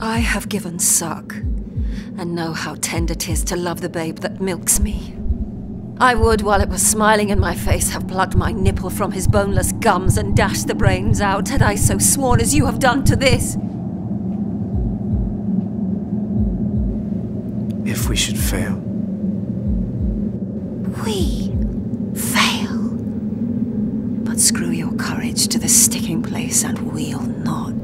I have given suck, and know how tender 'tis to love the babe that milks me. I would, while it was smiling in my face, have plucked my nipple from his boneless gums and dashed the brains out, had I so sworn as you have done to this. If we should fail. We fail. But screw your courage to the sticking place, and we'll not.